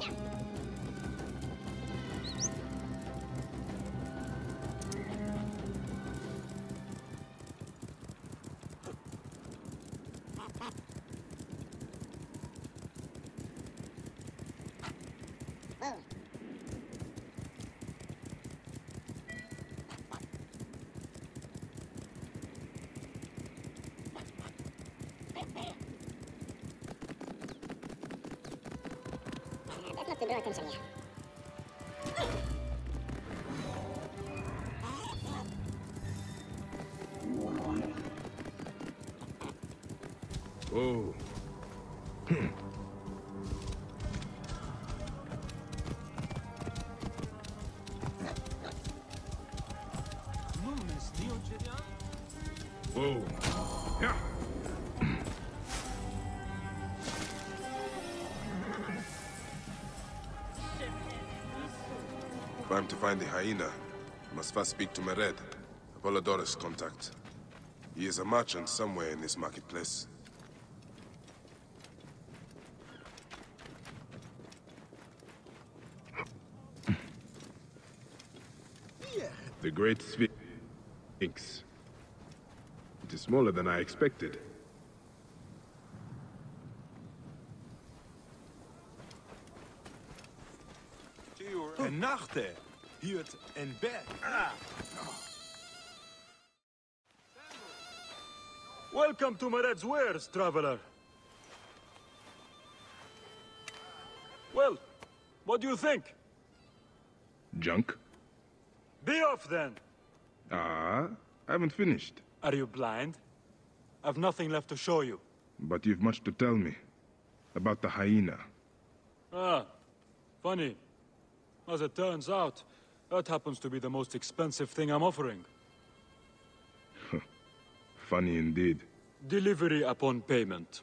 Best to draw attention here. Oh. Whoa. find the hyena, I must first speak to Mered, Apollodorus' contact. He is a merchant somewhere in this marketplace. The Great Sphinx. It is smaller than I expected. En nachten, huurt en bed. Welcome to Mered's wares, traveler. Well, what do you think? Junk? Be off then. Ah, I haven't finished. Are you blind? I've nothing left to show you. But you've much to tell me. About the hyena. Ah, funny. As it turns out, that happens to be the most expensive thing I'm offering. Funny indeed. Delivery upon payment.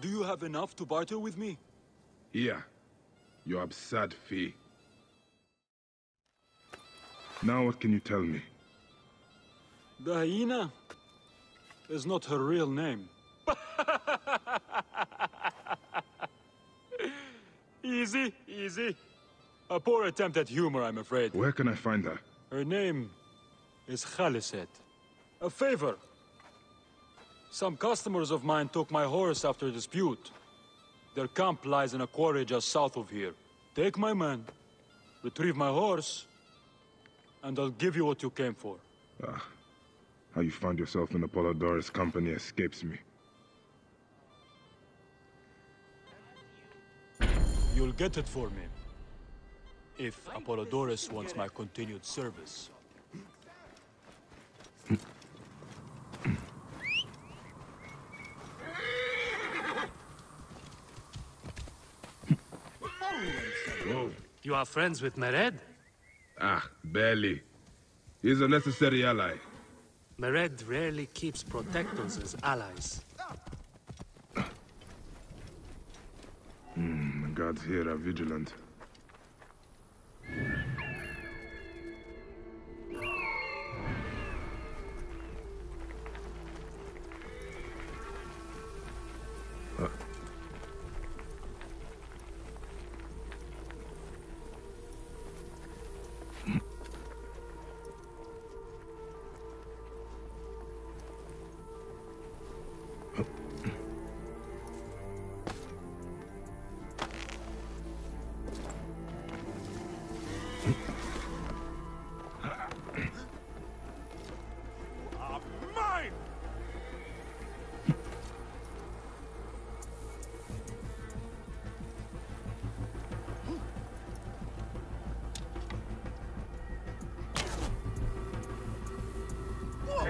Do you have enough to barter with me? Here. Your absurd fee. Now what can you tell me? The hyena is not her real name. easy, easy. A poor attempt at humor, I'm afraid. Where can I find her? Her name is Khaliset. A favor. Some customers of mine took my horse after a dispute. Their camp lies in a quarry just south of here. Take my man, retrieve my horse, and I'll give you what you came for. Ah, how you found yourself in Apollodorus' company escapes me. You'll get it for me. If Apollodorus wants my continued service. Whoa. You are friends with Mered? Ah, barely. He's a necessary ally. Mered rarely keeps protectors as allies. Hmm, gods here are vigilant.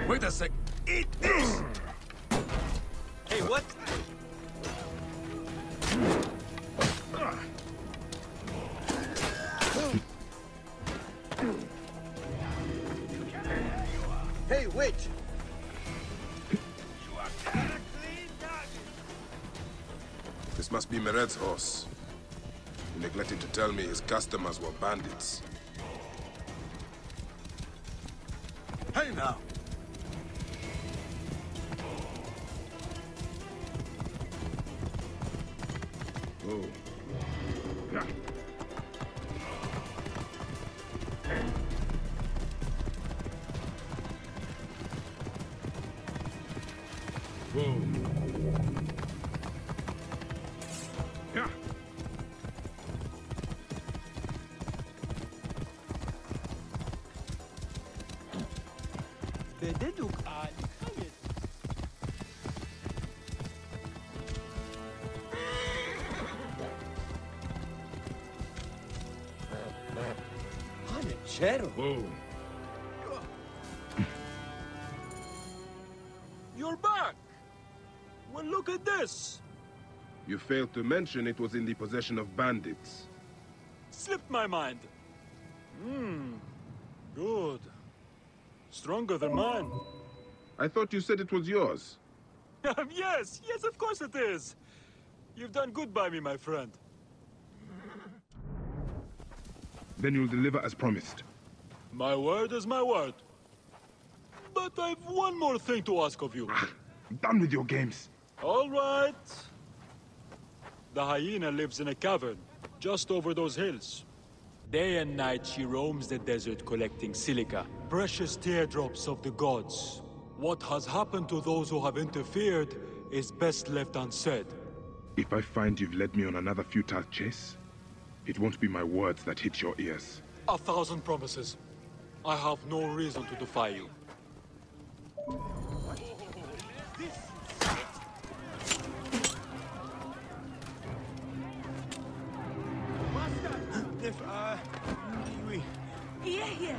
Wait a sec. Eat this! Horse, us. He neglected to tell me his customers were bandits. Hey now! Oh. Ranchero. Whoa. You're back! Well, look at this! You failed to mention it was in the possession of bandits. Slipped my mind. Hmm. Good. Stronger than mine. I thought you said it was yours. yes, yes, of course it is. You've done good by me, my friend. Then you'll deliver as promised. My word is my word. But I've one more thing to ask of you. Ah, done with your games. All right. The hyena lives in a cavern, just over those hills. Day and night she roams the desert collecting silica, precious teardrops of the gods. What has happened to those who have interfered is best left unsaid. If I find you've led me on another futile chase, it won't be my words that hit your ears. A thousand promises. I have no reason to defy you. If. Yeah, yeah.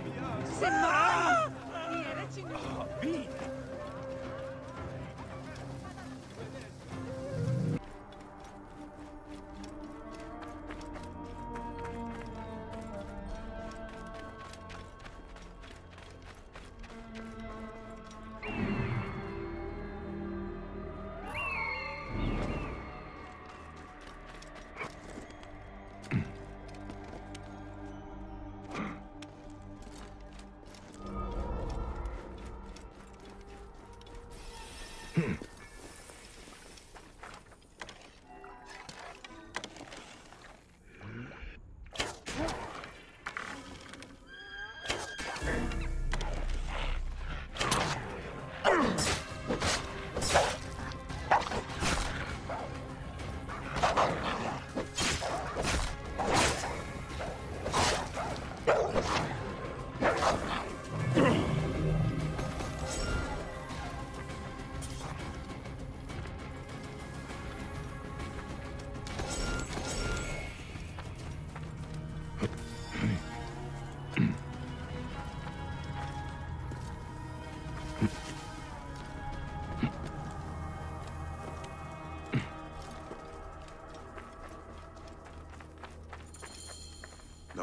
Ugh!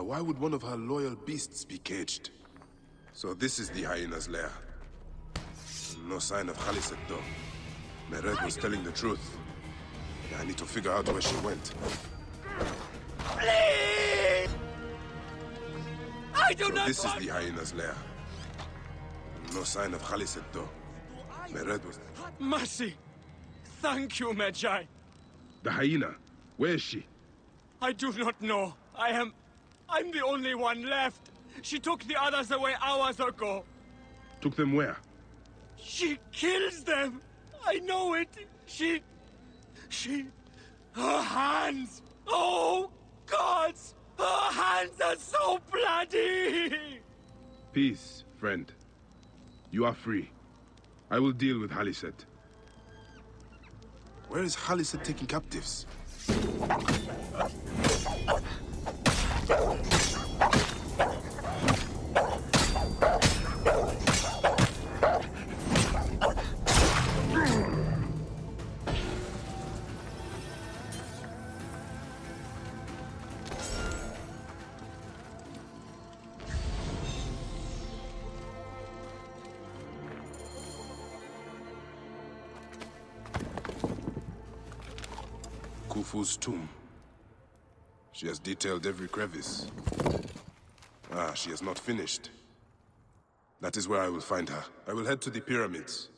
Why would one of her loyal beasts be caged? So this is the hyena's lair. No sign of Khaliset though. Mered was telling the truth. I need to figure out where she went. Please! I do So not this is the hyena's lair. No sign of Khaliset though. Mered was... Mercy. Thank you, Medjay. The hyena, where is she? I do not know. I am... I'm the only one left. She took the others away hours ago. Took them where? She kills them. I know it. She... She... Her hands. Oh, gods. Her hands are so bloody. Peace, friend. You are free. I will deal with Khaliset. Where is Khaliset taking captives? Khufu's tomb. She has detailed every crevice. Ah, she has not finished. That is where I will find her. I will head to the pyramids.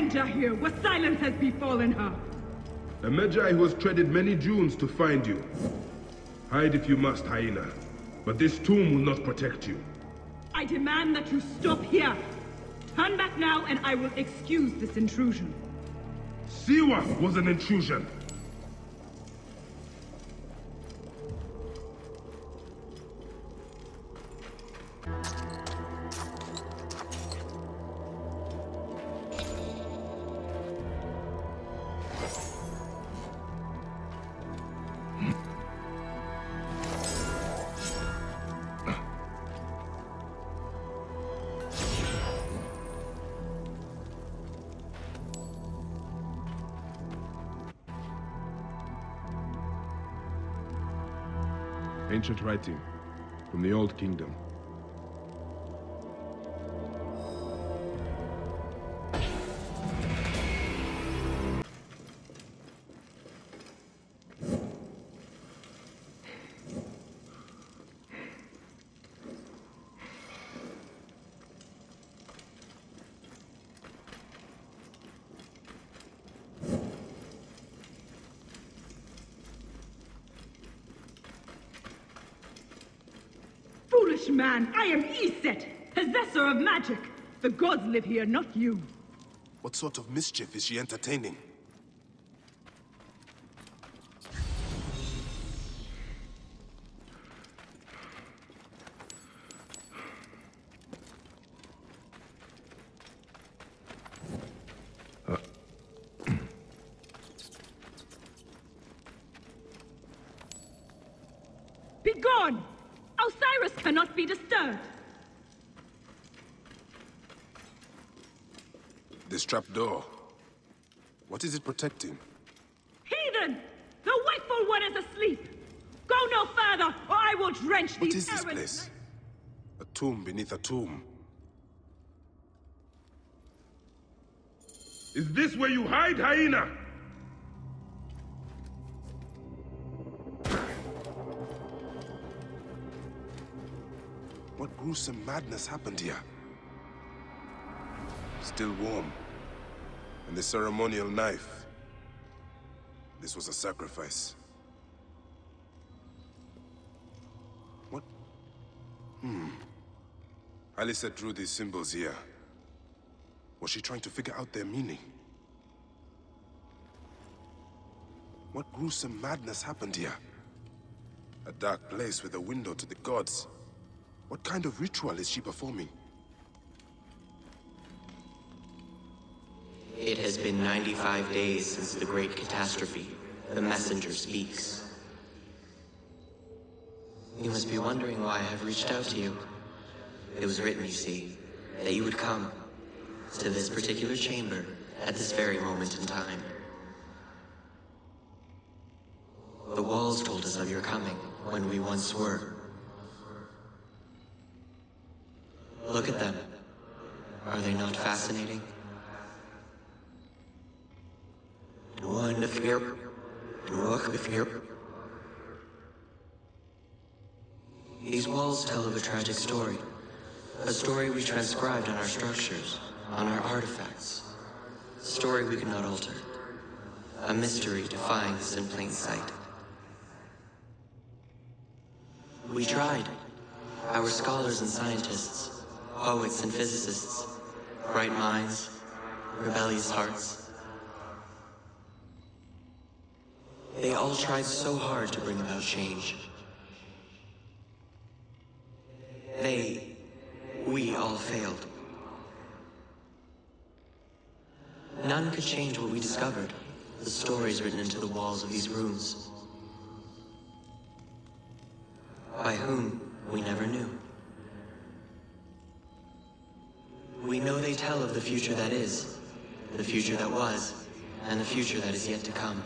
What silence has befallen her? A Medjay who has treaded many dunes to find you. Hide if you must, Hyena. But this tomb will not protect you. I demand that you stop here. Turn back now and I will excuse this intrusion. Siwa was an intrusion. Ancient writing from the Old Kingdom. Foolish man, I am Iset, possessor of magic. The gods live here, not you. What sort of mischief is she entertaining? Begone! Osiris cannot be disturbed. This trapdoor. What is it protecting? Heathen! The wakeful one is asleep! Go no further, or I will drench What these is this place? A tomb beneath a tomb. Is this where you hide, Hyena? What gruesome madness happened here? Still warm. And the ceremonial knife. This was a sacrifice. What? Hmm. Alyssa drew these symbols here. Was she trying to figure out their meaning? What gruesome madness happened here? A dark place with a window to the gods. What kind of ritual is she performing? It has been 95 days since the great catastrophe. The messenger speaks. You must be wondering why I have reached out to you. It was written, you see, that you would come to this particular chamber at this very moment in time. The walls told us of your coming when we once were. Look at them. Are they not fascinating? One of here. These walls tell of a tragic story. A story we transcribed on our structures, on our artifacts. A story we cannot alter. A mystery defying us in plain sight. We tried. Our scholars and scientists, poets and physicists, bright minds, rebellious hearts. They all tried so hard to bring about change. They, we all failed. None could change what we discovered, the stories written into the walls of these rooms. By whom, we never knew. We know they tell of the future that is, the future that was, and the future that is yet to come.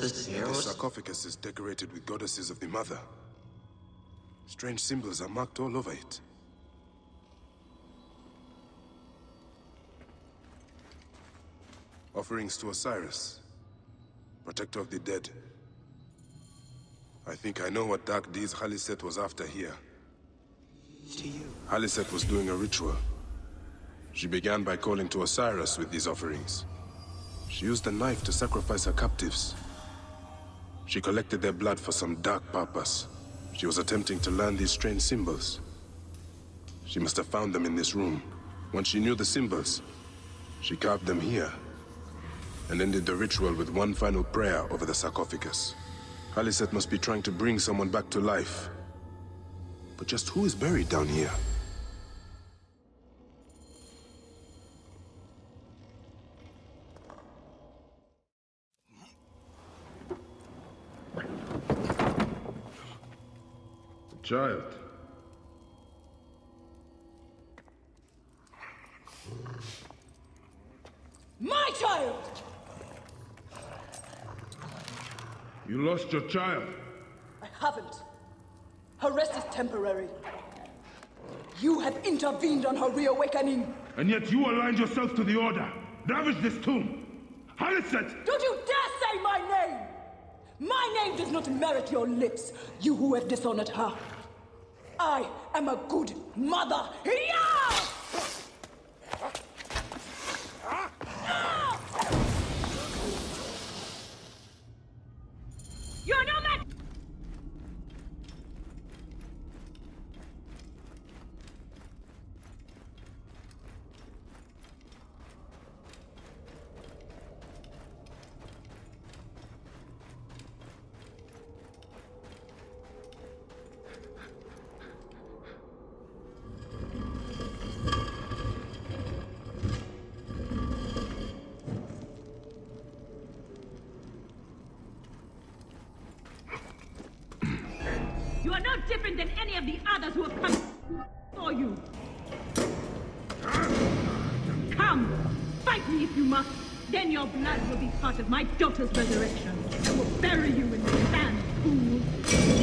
The The sarcophagus is decorated with goddesses of the Mother. Strange symbols are marked all over it. Offerings to Osiris, protector of the dead. I think I know what dark deeds Khaliset was after here. To you. Khaliset was doing a ritual. She began by calling to Osiris with these offerings. She used a knife to sacrifice her captives. She collected their blood for some dark purpose. She was attempting to learn these strange symbols. She must have found them in this room. Once she knew the symbols, she carved them here, and ended the ritual with one final prayer over the sarcophagus. Khaliset must be trying to bring someone back to life. But just who is buried down here? Child. My child! You lost your child. I haven't. Her rest is temporary. You have intervened on her reawakening. And yet you aligned yourself to the Order. Ravaged this tomb. Khaliset! Don't you dare say my name! My name does not merit your lips, you who have dishonored her. I am a good mother. Yeah! You're no match! You are no different than any of the others who have come for you. Come, fight me if you must. Then your blood will be part of my daughter's resurrection. I will bury you in the sand, fool.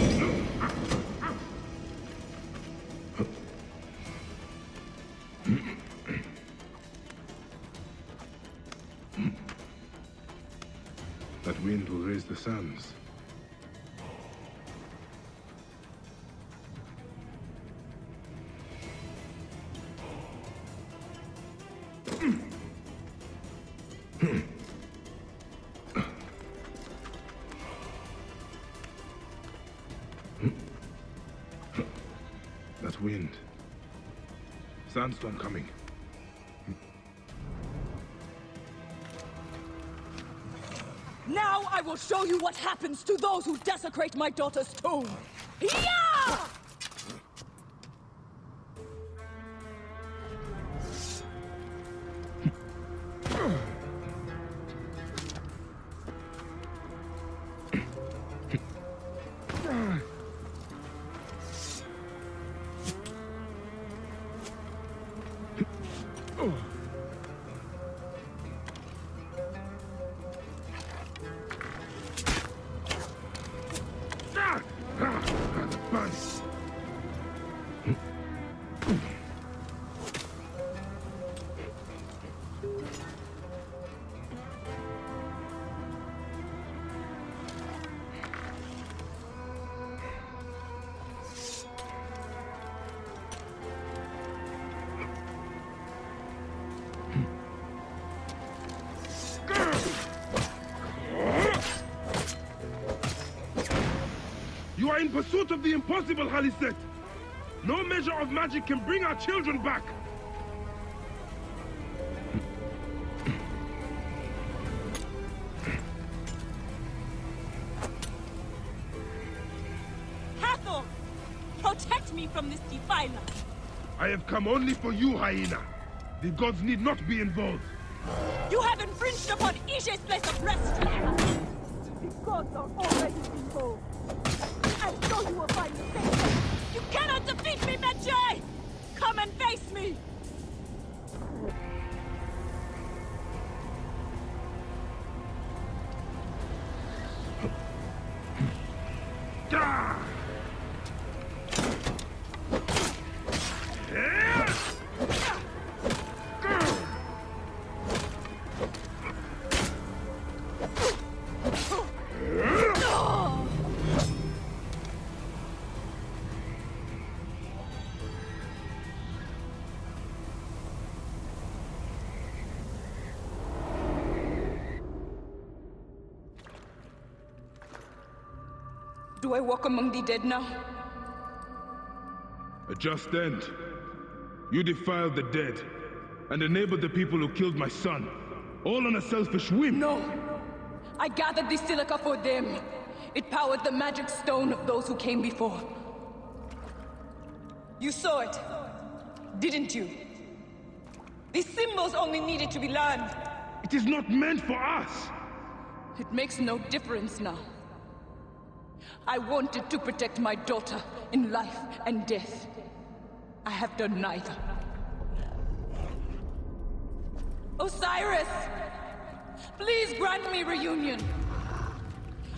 That wind. Sandstorm coming. Now I will show you what happens to those who desecrate my daughter's tomb. Yeah! Pursuit of the impossible, Khaliset. No measure of magic can bring our children back. Hathor! Protect me from this defiler! I have come only for you, Hyena. The gods need not be involved. You have infringed upon Ishe's place of rest! The gods are already involved. You. You cannot defeat me, Medjay! Come and face me! Do I walk among the dead now? A just end. You defiled the dead and enabled the people who killed my son. All on a selfish whim. No. I gathered the silica for them. It powered the magic stone of those who came before. You saw it, didn't you? These symbols only needed to be learned. It is not meant for us! It makes no difference now. I wanted to protect my daughter in life and death. I have done neither. Osiris! Please grant me reunion.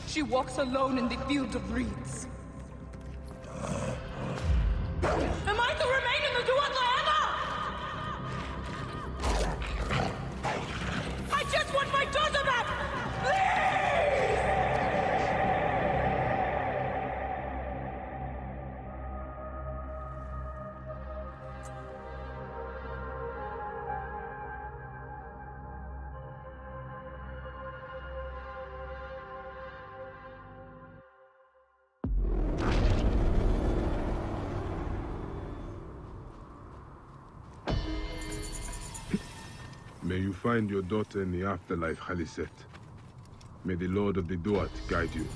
She walks alone in the field of reeds. You find your daughter in the afterlife, Khaliset. May the Lord of the Duat guide you.